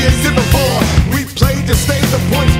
created before. We played to stay the points.